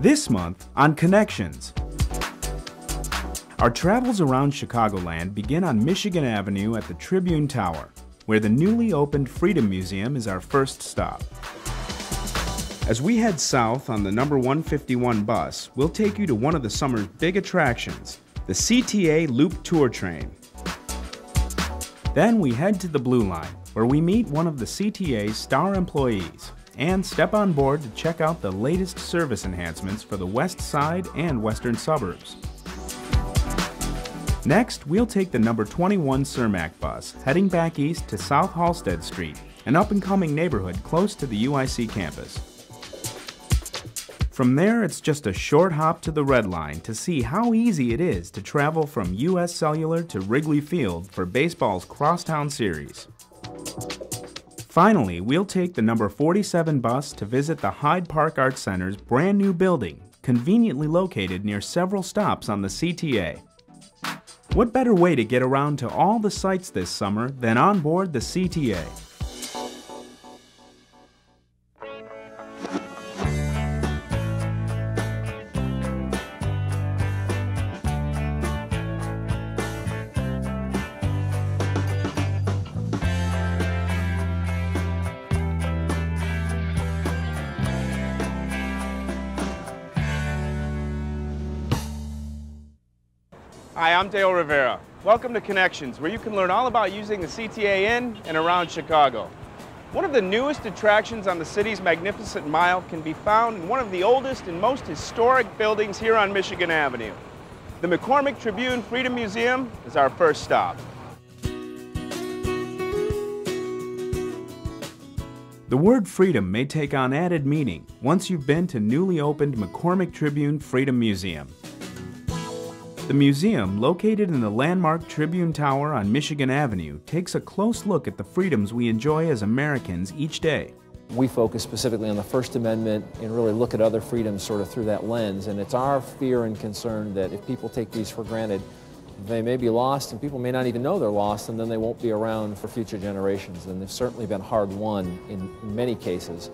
This month on Connections. Our travels around Chicagoland begin on Michigan Avenue at the Tribune Tower, where the newly opened Freedom Museum is our first stop. As we head south on the number 151 bus, we'll take you to one of the summer's big attractions, the CTA Loop Tour Train. Then we head to the Blue Line, where we meet one of the CTA's star employees and step on board to check out the latest service enhancements for the west side and western suburbs. Next, we'll take the number 21 Cermak bus, heading back east to South Halsted Street, an up-and-coming neighborhood close to the UIC campus. From there, it's just a short hop to the Red Line to see how easy it is to travel from US Cellular to Wrigley Field for baseball's Crosstown Series. Finally, we'll take the number 47 bus to visit the Hyde Park Arts Center's brand new building, conveniently located near several stops on the CTA. What better way to get around to all the sites this summer than on board the CTA? I'm Dale Rivera. Welcome to Connections, where you can learn all about using the CTA in and around Chicago. One of the newest attractions on the city's Magnificent Mile can be found in one of the oldest and most historic buildings here on Michigan Avenue. The McCormick Tribune Freedom Museum is our first stop. The word freedom may take on added meaning once you've been to newly opened McCormick Tribune Freedom Museum. The museum, located in the landmark Tribune Tower on Michigan Avenue, takes a close look at the freedoms we enjoy as Americans each day. We focus specifically on the First Amendment and really look at other freedoms sort of through that lens. And it's our fear and concern that if people take these for granted, they may be lost and people may not even know they're lost and then they won't be around for future generations. And they've certainly been hard won in many cases.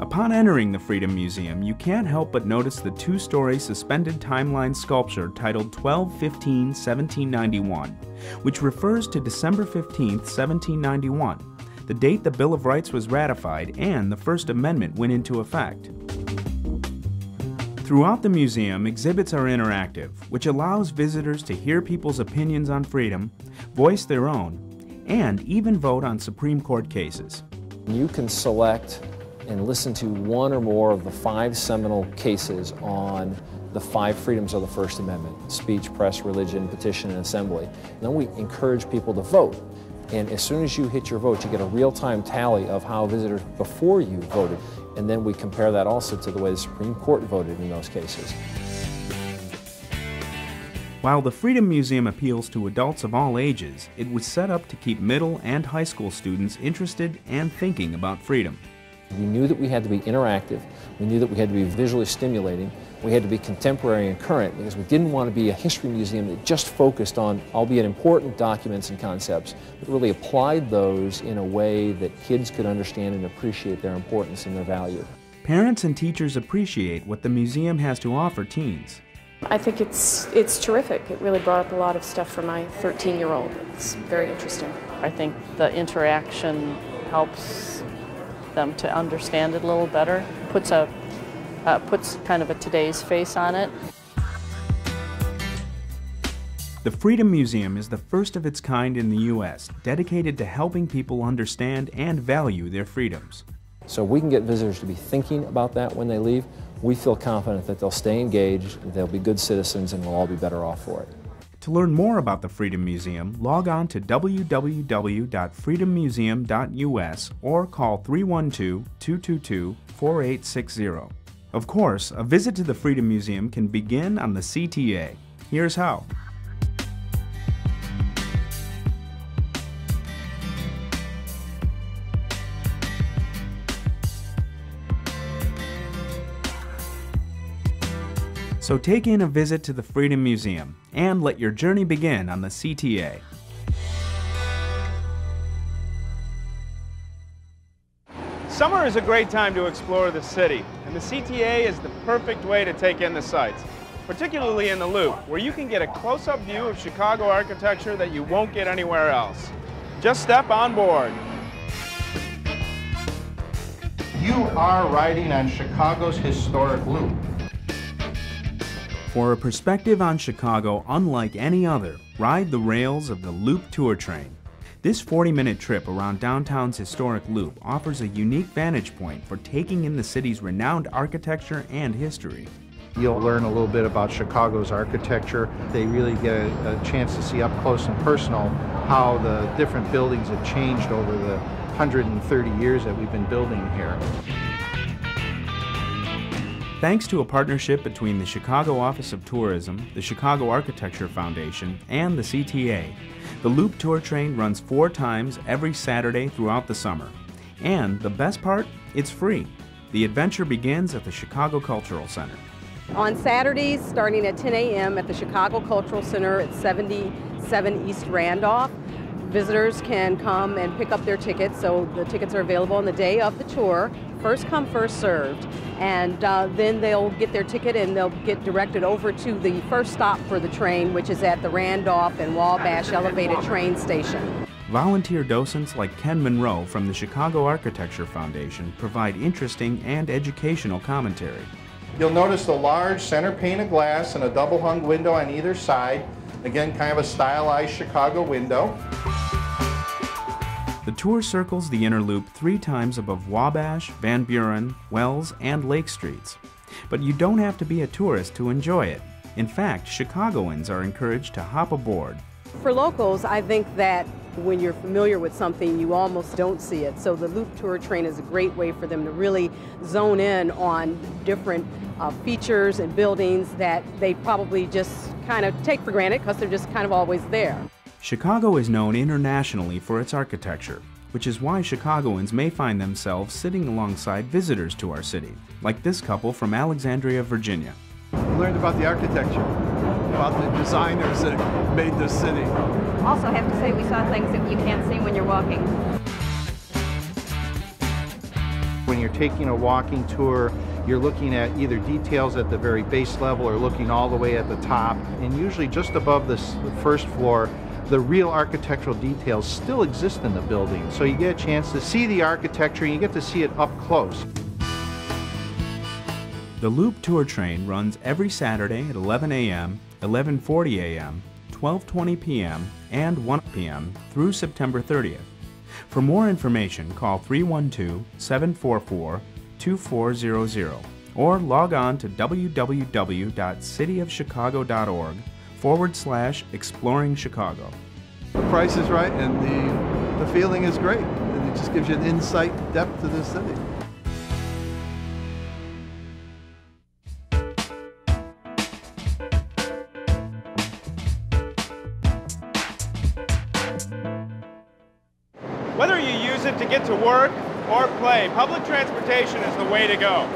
Upon entering the Freedom Museum, you can't help but notice the two-story suspended timeline sculpture titled 12-15-1791, which refers to December 15, 1791, the date the Bill of Rights was ratified and the First Amendment went into effect. Throughout the museum, exhibits are interactive, which allows visitors to hear people's opinions on freedom, voice their own, and even vote on Supreme Court cases. You can select and listen to one or more of the five seminal cases on the five freedoms of the First Amendment speech, press, religion, petition, and assembly. And then we encourage people to vote. And as soon as you hit your vote, you get a real time tally of how visitors before you voted. And then we compare that also to the way the Supreme Court voted in those cases. While the Freedom Museum appeals to adults of all ages, it was set up to keep middle and high school students interested and thinking about freedom. We knew that we had to be interactive. We knew that we had to be visually stimulating. We had to be contemporary and current because we didn't want to be a history museum that just focused on, albeit important, documents and concepts, but really applied those in a way that kids could understand and appreciate their importance and their value. Parents and teachers appreciate what the museum has to offer teens. I think it's it's terrific. It really brought up a lot of stuff for my 13-year-old. It's very interesting. I think the interaction helps them to understand it a little better. Puts a uh, puts kind of a today's face on it. The Freedom Museum is the first of its kind in the U.S., dedicated to helping people understand and value their freedoms. So we can get visitors to be thinking about that when they leave. We feel confident that they'll stay engaged, they'll be good citizens, and we'll all be better off for it. To learn more about the Freedom Museum, log on to www.freedommuseum.us or call 312 222 4860. Of course, a visit to the Freedom Museum can begin on the CTA. Here's how. So take in a visit to the Freedom Museum and let your journey begin on the CTA. Summer is a great time to explore the city, and the CTA is the perfect way to take in the sights, particularly in the Loop, where you can get a close-up view of Chicago architecture that you won't get anywhere else. Just step on board. You are riding on Chicago's historic loop. For a perspective on Chicago unlike any other, ride the rails of the Loop Tour Train. This 40-minute trip around downtown's historic loop offers a unique vantage point for taking in the city's renowned architecture and history. You'll learn a little bit about Chicago's architecture. They really get a, a chance to see up close and personal how the different buildings have changed over the 130 years that we've been building here. Thanks to a partnership between the Chicago Office of Tourism, the Chicago Architecture Foundation, and the CTA, the Loop Tour Train runs four times every Saturday throughout the summer. And the best part? It's free. The adventure begins at the Chicago Cultural Center. On Saturdays, starting at 10 a.m. at the Chicago Cultural Center at 77 East Randolph, visitors can come and pick up their tickets. So the tickets are available on the day of the tour, first come, first served. And uh, then they'll get their ticket and they'll get directed over to the first stop for the train, which is at the Randolph and Wabash Elevated Train Station. Volunteer docents like Ken Monroe from the Chicago Architecture Foundation provide interesting and educational commentary. You'll notice the large center pane of glass and a double hung window on either side. Again, kind of a stylized Chicago window. The tour circles the inner loop three times above Wabash, Van Buren, Wells, and Lake Streets. But you don't have to be a tourist to enjoy it. In fact, Chicagoans are encouraged to hop aboard. For locals, I think that when you're familiar with something, you almost don't see it. So the Loop Tour Train is a great way for them to really zone in on different uh, features and buildings that they probably just kind of take for granted because they're just kind of always there. Chicago is known internationally for its architecture, which is why Chicagoans may find themselves sitting alongside visitors to our city, like this couple from Alexandria, Virginia. We learned about the architecture, about the designers that made this city. Also have to say we saw things that you can't see when you're walking. When you're taking a walking tour, you're looking at either details at the very base level or looking all the way at the top. And usually just above this, the first floor, the real architectural details still exist in the building. So you get a chance to see the architecture and you get to see it up close. The Loop Tour Train runs every Saturday at 11 a.m., 11:40 a.m., 12:20 p.m., and 1 p.m. through September 30th. For more information, call 312-744-2400 or log on to www.cityofchicago.org forward slash exploring Chicago. The price is right and the, the feeling is great. And it just gives you an insight depth to the city. Whether you use it to get to work or play, public transportation is the way to go.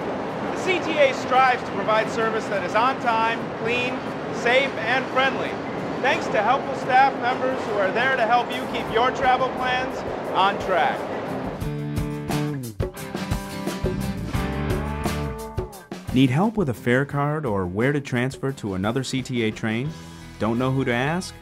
The CTA strives to provide service that is on time, clean, safe, and friendly. Thanks to helpful staff members who are there to help you keep your travel plans on track. Need help with a fare card or where to transfer to another CTA train? Don't know who to ask?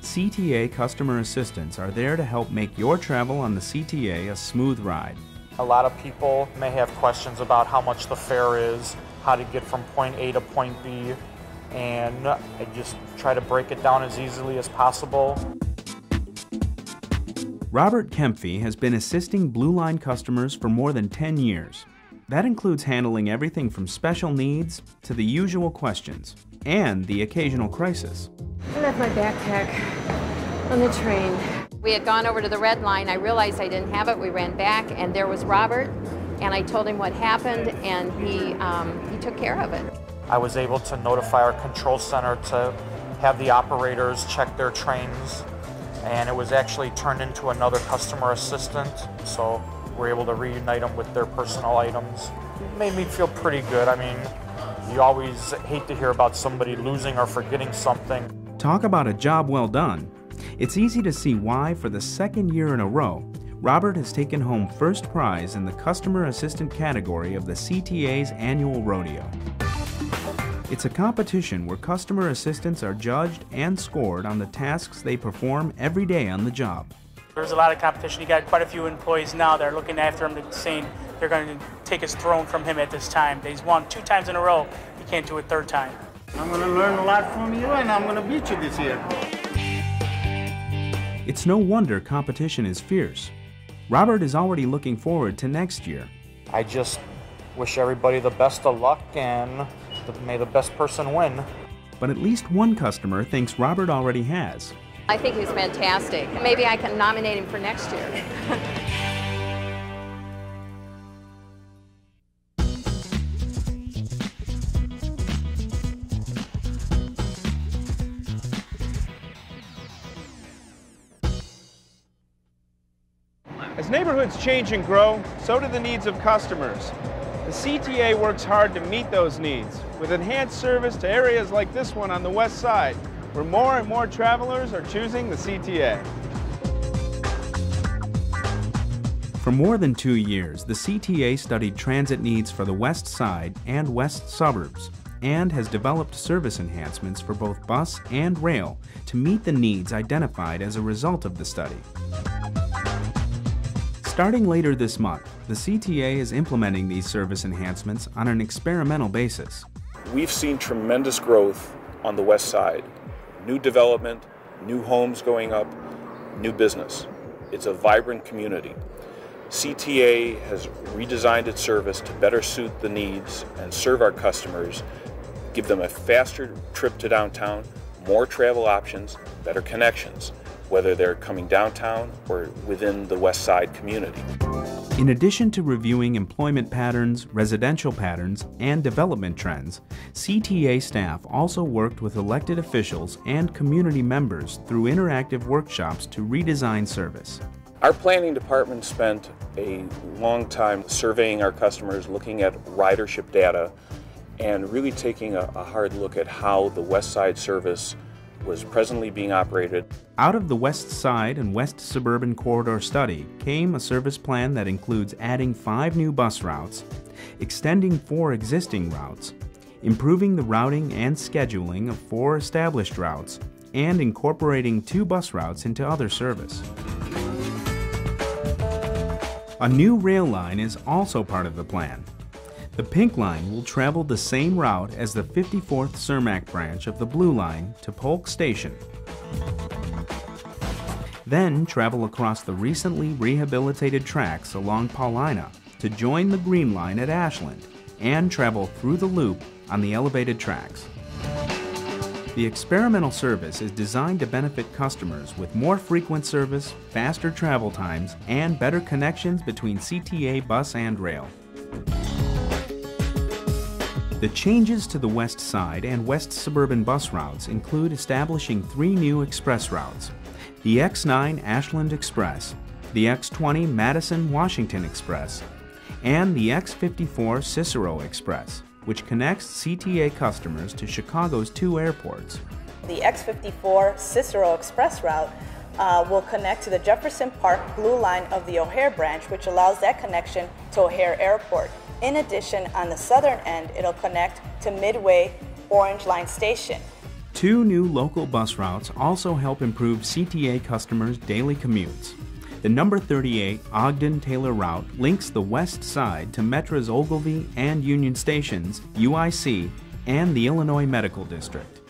CTA customer assistants are there to help make your travel on the CTA a smooth ride. A lot of people may have questions about how much the fare is, how to get from point A to point B, and I just try to break it down as easily as possible. Robert Kempfe has been assisting Blue Line customers for more than 10 years. That includes handling everything from special needs to the usual questions and the occasional crisis. I left my backpack on the train. We had gone over to the red line. I realized I didn't have it. We ran back, and there was Robert. And I told him what happened, and he um, he took care of it. I was able to notify our control center to have the operators check their trains, and it was actually turned into another customer assistant. So we're able to reunite them with their personal items. It made me feel pretty good. I mean, you always hate to hear about somebody losing or forgetting something. Talk about a job well done. It's easy to see why, for the second year in a row, Robert has taken home first prize in the Customer Assistant category of the CTA's annual rodeo. It's a competition where customer assistants are judged and scored on the tasks they perform every day on the job. There's a lot of competition. You got quite a few employees now that are looking after him, saying they're going to take his throne from him at this time. He's won two times in a row. He can't do it third time. I'm going to learn a lot from you, and I'm going to beat you this year. It's no wonder competition is fierce. Robert is already looking forward to next year. I just wish everybody the best of luck and may the best person win. But at least one customer thinks Robert already has. I think he's fantastic. Maybe I can nominate him for next year. As neighborhoods change and grow, so do the needs of customers. The CTA works hard to meet those needs with enhanced service to areas like this one on the west side, where more and more travelers are choosing the CTA. For more than two years, the CTA studied transit needs for the west side and west suburbs and has developed service enhancements for both bus and rail to meet the needs identified as a result of the study. Starting later this month, the CTA is implementing these service enhancements on an experimental basis. We've seen tremendous growth on the west side. New development, new homes going up, new business. It's a vibrant community. CTA has redesigned its service to better suit the needs and serve our customers, give them a faster trip to downtown, more travel options, better connections whether they're coming downtown or within the West Side community. In addition to reviewing employment patterns, residential patterns, and development trends, CTA staff also worked with elected officials and community members through interactive workshops to redesign service. Our planning department spent a long time surveying our customers, looking at ridership data, and really taking a, hard look at how the West Side service was presently being operated. Out of the West Side and West Suburban Corridor study came a service plan that includes adding five new bus routes, extending four existing routes, improving the routing and scheduling of four established routes, and incorporating two bus routes into other service. A new rail line is also part of the plan. The Pink Line will travel the same route as the 54th Cermak branch of the Blue Line to Polk Station. Then travel across the recently rehabilitated tracks along Paulina to join the Green Line at Ashland and travel through the loop on the elevated tracks. The experimental service is designed to benefit customers with more frequent service, faster travel times, and better connections between CTA bus and rail. The changes to the west side and west suburban bus routes include establishing three new express routes the X9 Ashland Express, the X20 Madison Washington Express, and the X54 Cicero Express, which connects CTA customers to Chicago's two airports. The X54 Cicero Express route uh, will connect to the Jefferson Park Blue Line of the O'Hare branch, which allows that connection to O'Hare Airport. In addition, on the southern end, it'll connect to Midway Orange Line Station. Two new local bus routes also help improve CTA customers' daily commutes. The number 38 Ogden Taylor route links the west side to Metra's Ogilvie and Union Stations, UIC, and the Illinois Medical District.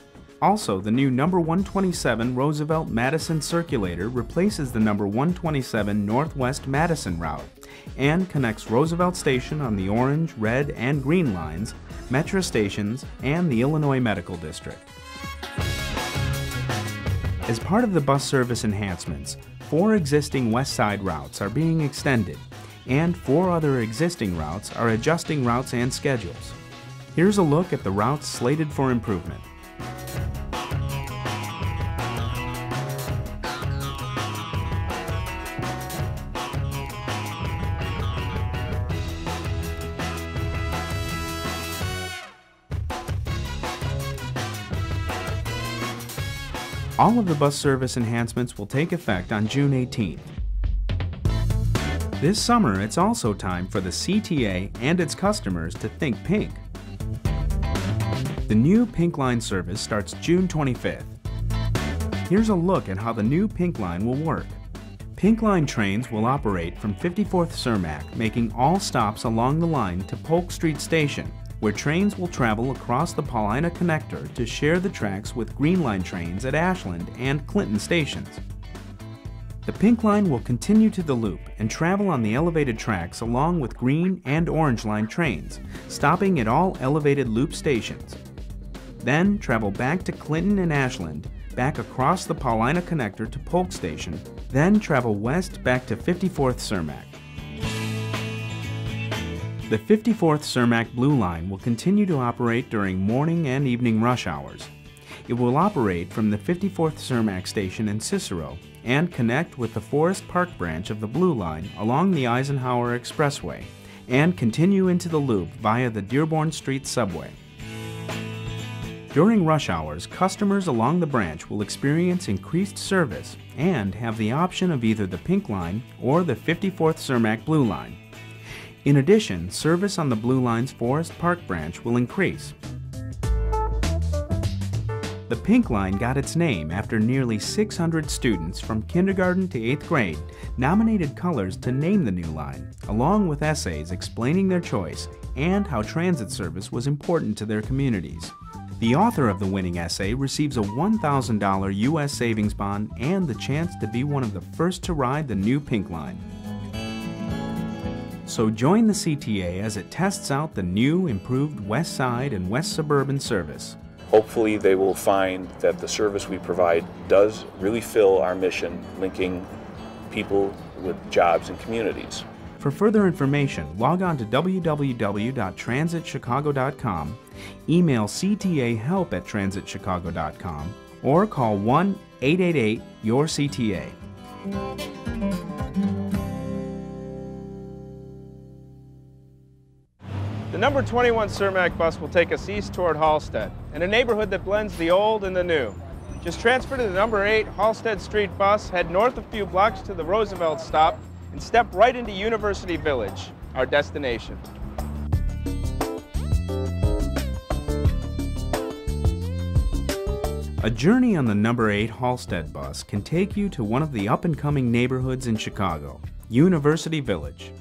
Also, the new number 127 Roosevelt Madison Circulator replaces the number 127 Northwest Madison route and connects Roosevelt Station on the orange, red, and green lines, Metra stations, and the Illinois Medical District. As part of the bus service enhancements, four existing West Side routes are being extended, and four other existing routes are adjusting routes and schedules. Here's a look at the routes slated for improvement. All of the bus service enhancements will take effect on June 18th. This summer, it's also time for the CTA and its customers to think pink. The new Pink Line service starts June 25th. Here's a look at how the new Pink Line will work. Pink Line trains will operate from 54th Cermak, making all stops along the line to Polk Street Station, where trains will travel across the Paulina Connector to share the tracks with Green Line trains at Ashland and Clinton stations. The Pink Line will continue to the loop and travel on the elevated tracks along with Green and Orange Line trains, stopping at all elevated loop stations. Then travel back to Clinton and Ashland, back across the Paulina Connector to Polk Station, then travel west back to 54th Cermak. The 54th Cermak Blue Line will continue to operate during morning and evening rush hours. It will operate from the 54th Cermak station in Cicero and connect with the Forest Park branch of the Blue Line along the Eisenhower Expressway and continue into the loop via the Dearborn Street subway. During rush hours, customers along the branch will experience increased service and have the option of either the Pink Line or the 54th Cermak Blue Line. In addition, service on the Blue Line's Forest Park branch will increase. The Pink Line got its name after nearly 600 students from kindergarten to 8th grade nominated colors to name the new line, along with essays explaining their choice and how transit service was important to their communities. The author of the winning essay receives a $1,000 U.S. savings bond and the chance to be one of the first to ride the new Pink Line. So join the CTA as it tests out the new, improved West Side and West Suburban service. Hopefully, they will find that the service we provide does really fill our mission, linking people with jobs and communities. For further information, log on to www.transitchicago.com, email ctahelp at transitchicago.com, or call 1 888 your CTA. The number 21 Cermak bus will take us east toward Halsted, in a neighborhood that blends the old and the new. Just transfer to the number 8 Halsted Street bus, head north a few blocks to the Roosevelt stop, and step right into University Village, our destination. A journey on the number 8 Halsted bus can take you to one of the up-and-coming neighborhoods in Chicago, University Village.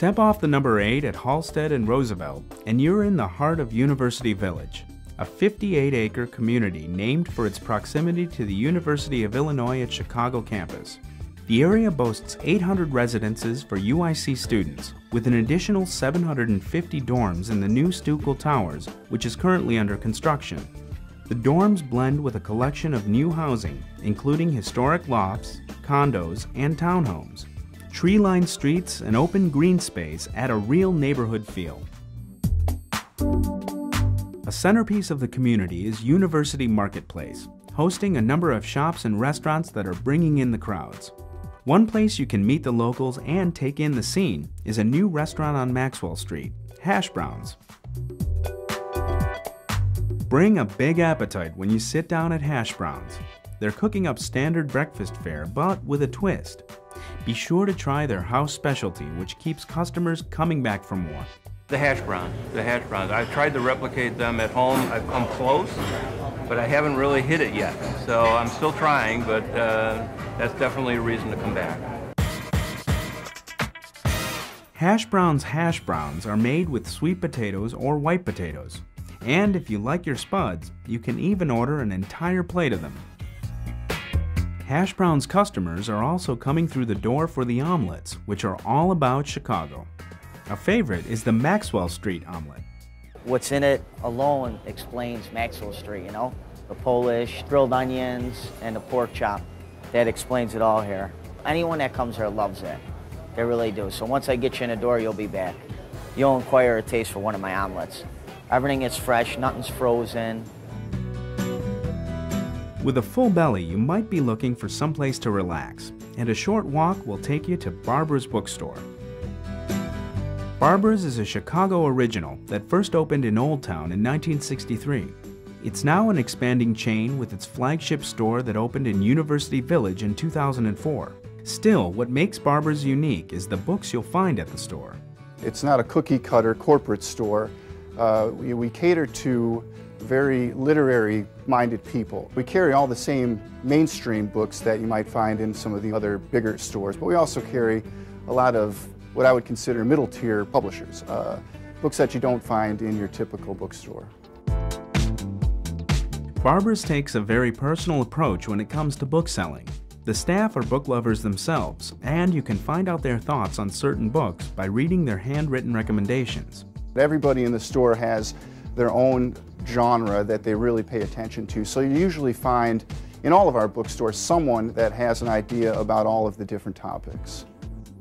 Step off the number 8 at Halsted and Roosevelt, and you're in the heart of University Village, a 58 acre community named for its proximity to the University of Illinois at Chicago campus. The area boasts 800 residences for UIC students, with an additional 750 dorms in the new Stukel Towers, which is currently under construction. The dorms blend with a collection of new housing, including historic lofts, condos, and townhomes. Tree-lined streets and open green space add a real neighborhood feel. A centerpiece of the community is University Marketplace, hosting a number of shops and restaurants that are bringing in the crowds. One place you can meet the locals and take in the scene is a new restaurant on Maxwell Street, Hash Browns. Bring a big appetite when you sit down at Hash Browns. They're cooking up standard breakfast fare, but with a twist. Be sure to try their house specialty, which keeps customers coming back for more. The hash browns, the hash browns. I've tried to replicate them at home. I've come close, but I haven't really hit it yet. So I'm still trying, but uh, that's definitely a reason to come back. Hash Browns hash browns are made with sweet potatoes or white potatoes. And if you like your spuds, you can even order an entire plate of them. Hash Brown's customers are also coming through the door for the omelets, which are all about Chicago. A favorite is the Maxwell Street omelet. What's in it alone explains Maxwell Street, you know? The Polish, grilled onions, and the pork chop. That explains it all here. Anyone that comes here loves it. They really do. So once I get you in the door, you'll be back. You'll inquire a taste for one of my omelets. Everything is fresh, nothing's frozen. With a full belly, you might be looking for someplace to relax, and a short walk will take you to Barbara's Bookstore. Barbara's is a Chicago original that first opened in Old Town in 1963. It's now an expanding chain with its flagship store that opened in University Village in 2004. Still, what makes Barbara's unique is the books you'll find at the store. It's not a cookie cutter corporate store. Uh, we, we cater to very literary minded people. We carry all the same mainstream books that you might find in some of the other bigger stores, but we also carry a lot of what I would consider middle tier publishers, uh, books that you don't find in your typical bookstore. Barbara's takes a very personal approach when it comes to book selling. The staff are book lovers themselves, and you can find out their thoughts on certain books by reading their handwritten recommendations. Everybody in the store has their own genre that they really pay attention to, so you usually find in all of our bookstores someone that has an idea about all of the different topics.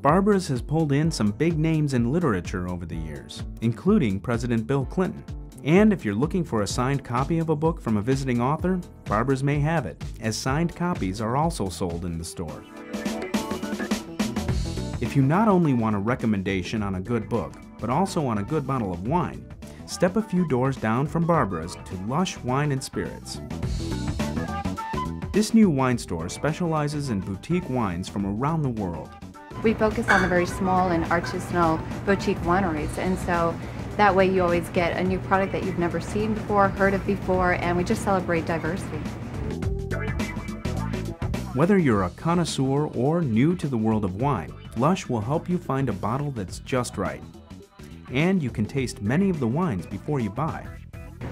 Barbara's has pulled in some big names in literature over the years, including President Bill Clinton. And if you're looking for a signed copy of a book from a visiting author, Barbara's may have it, as signed copies are also sold in the store. If you not only want a recommendation on a good book, but also on a good bottle of wine, step a few doors down from Barbara's to Lush Wine and Spirits. This new wine store specializes in boutique wines from around the world. We focus on the very small and artisanal boutique wineries, and so that way you always get a new product that you've never seen before, heard of before, and we just celebrate diversity. Whether you're a connoisseur or new to the world of wine, Lush will help you find a bottle that's just right. And you can taste many of the wines before you buy.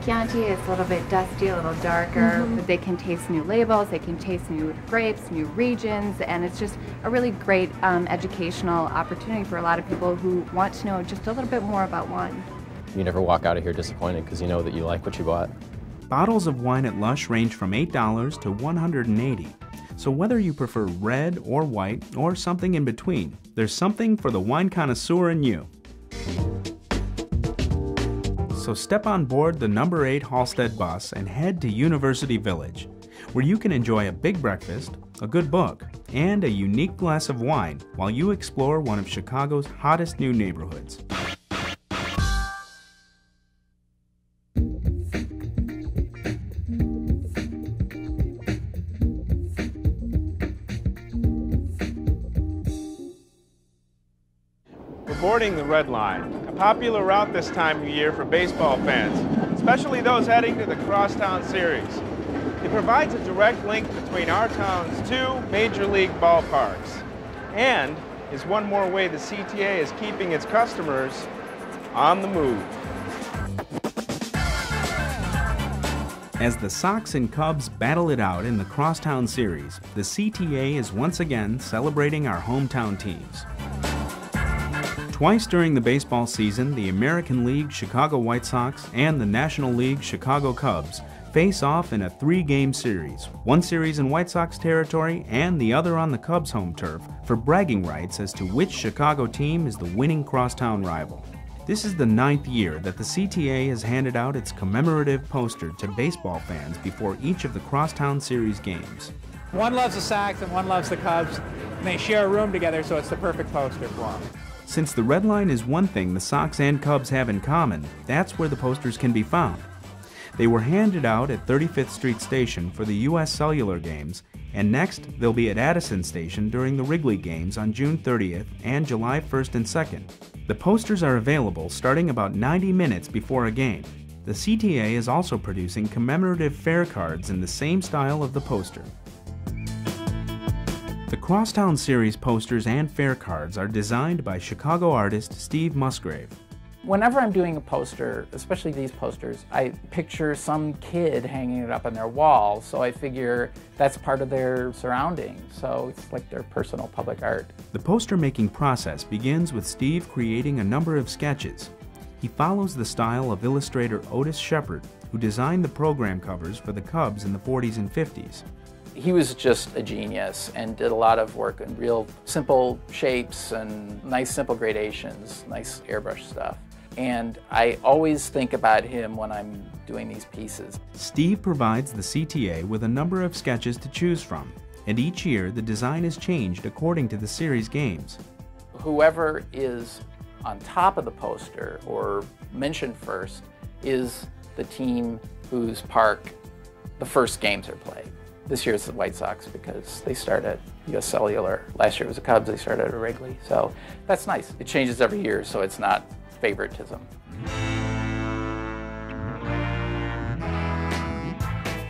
Chianti is a little bit dusty, a little darker, Mm-hmm. but they can taste new labels, they can taste new grapes, new regions, and it's just a really great um, educational opportunity for a lot of people who want to know just a little bit more about wine. You never walk out of here disappointed because you know that you like what you bought. Bottles of wine at Lush range from $8 to 180. So whether you prefer red or white or something in between, there's something for the wine connoisseur in you. So step on board the number 8 Halsted bus and head to University Village, where you can enjoy a big breakfast, a good book, and a unique glass of wine while you explore one of Chicago's hottest new neighborhoods. We're boarding the Red Line, popular route this time of year for baseball fans, especially those heading to the Crosstown Series. It provides a direct link between our town's two major league ballparks and is one more way the CTA is keeping its customers on the move. As the Sox and Cubs battle it out in the Crosstown Series, the CTA is once again celebrating our hometown teams. Twice during the baseball season, the American League Chicago White Sox and the National League Chicago Cubs face off in a three game series, one series in White Sox territory and the other on the Cubs' home turf, for bragging rights as to which Chicago team is the winning crosstown rival. This is the ninth year that the CTA has handed out its commemorative poster to baseball fans before each of the Crosstown Series games. One loves the Sox and one loves the Cubs, and they share a room together, so it's the perfect poster for them. Since the red line is one thing the Sox and Cubs have in common, that's where the posters can be found. They were handed out at 35th Street Station for the U.S. Cellular games, and next they'll be at Addison Station during the Wrigley games on June 30th and July 1st and 2nd. The posters are available starting about 90 minutes before a game. The CTA is also producing commemorative fare cards in the same style of the poster. The Crosstown Series posters and fare cards are designed by Chicago artist Steve Musgrave. Whenever I'm doing a poster, especially these posters, I picture some kid hanging it up on their wall, so I figure that's part of their surrounding. So it's like their personal public art. The poster making process begins with Steve creating a number of sketches. He follows the style of illustrator Otis Shepard, who designed the program covers for the Cubs in the 40s and 50s. He was just a genius and did a lot of work in real simple shapes and nice simple gradations, nice airbrush stuff. And I always think about him when I'm doing these pieces. Steve provides the CTA with a number of sketches to choose from, and each year the design is changed according to the series games. Whoever is on top of the poster or mentioned first is the team whose park the first games are played. This year it's the White Sox because they start at US Cellular. Last year it was the Cubs, they started at Wrigley. So that's nice. It changes every year, so it's not favoritism.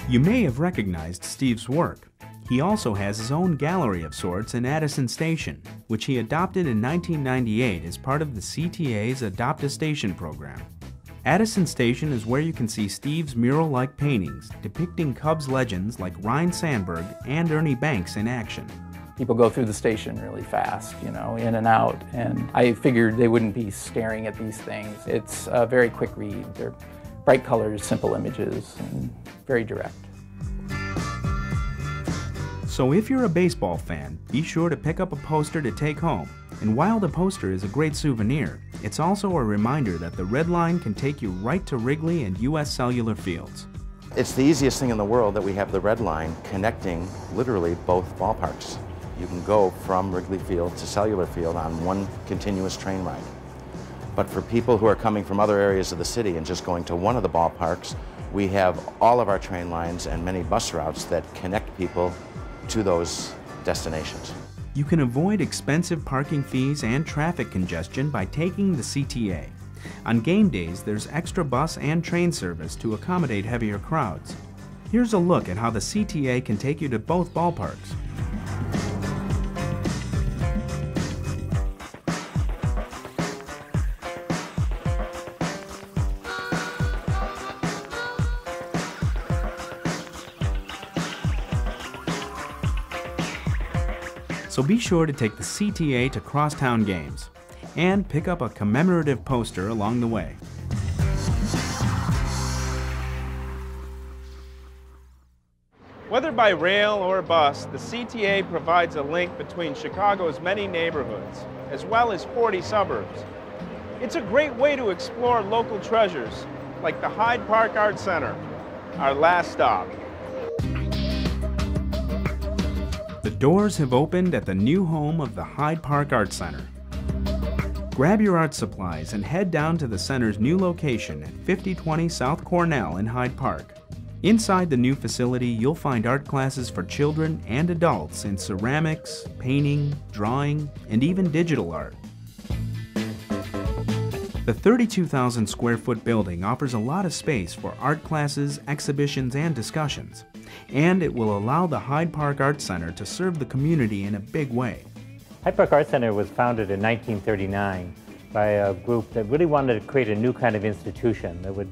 You may have recognized Steve's work. He also has his own gallery of sorts in Addison Station, which he adopted in 1998 as part of the CTA's Adopt a Station program. Addison Station is where you can see Steve's mural-like paintings depicting Cubs legends like Ryne Sandberg and Ernie Banks in action. People go through the station really fast, you know, in and out, and I figured they wouldn't be staring at these things. It's a very quick read. They're bright colors, simple images, and very direct. So if you're a baseball fan, be sure to pick up a poster to take home. And while the poster is a great souvenir, it's also a reminder that the Red Line can take you right to Wrigley and U.S. Cellular Fields. It's the easiest thing in the world that we have the Red Line connecting literally both ballparks. You can go from Wrigley Field to Cellular Field on one continuous train ride. But for people who are coming from other areas of the city and just going to one of the ballparks, we have all of our train lines and many bus routes that connect people to those destinations. You can avoid expensive parking fees and traffic congestion by taking the CTA. On game days, there's extra bus and train service to accommodate heavier crowds. Here's a look at how the CTA can take you to both ballparks. So be sure to take the CTA to crosstown games and pick up a commemorative poster along the way. Whether by rail or bus, the CTA provides a link between Chicago's many neighborhoods, as well as 40 suburbs. It's a great way to explore local treasures, like the Hyde Park Art Center, our last stop. The doors have opened at the new home of the Hyde Park Art Center. Grab your art supplies and head down to the center's new location at 5020 South Cornell in Hyde Park. Inside the new facility, you'll find art classes for children and adults in ceramics, painting, drawing, and even digital art. The 32,000 square foot building offers a lot of space for art classes, exhibitions, and discussions. And it will allow the Hyde Park Art Center to serve the community in a big way. Hyde Park Art Center was founded in 1939 by a group that really wanted to create a new kind of institution that would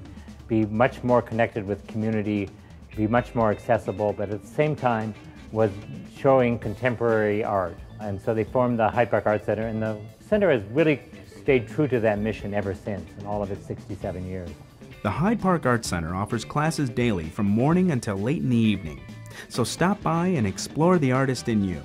be much more connected with community, be much more accessible, but at the same time was showing contemporary art. And so they formed the Hyde Park Art Center, and the center has really stayed true to that mission ever since in all of its 67 years. The Hyde Park Art Center offers classes daily from morning until late in the evening. So stop by and explore the artist in you.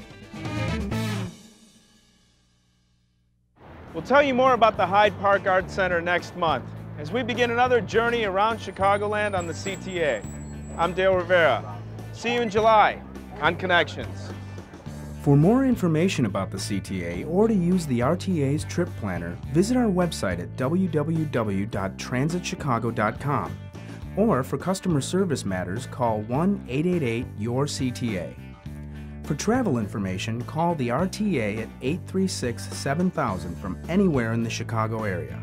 We'll tell you more about the Hyde Park Art Center next month as we begin another journey around Chicagoland on the CTA. I'm Dale Rivera. See you in July on Connections. For more information about the CTA or to use the RTA's trip planner, visit our website at www.transitchicago.com. Or for customer service matters, call 1 888 YOUR CTA. For travel information, call the RTA at 836 7000 from anywhere in the Chicago area.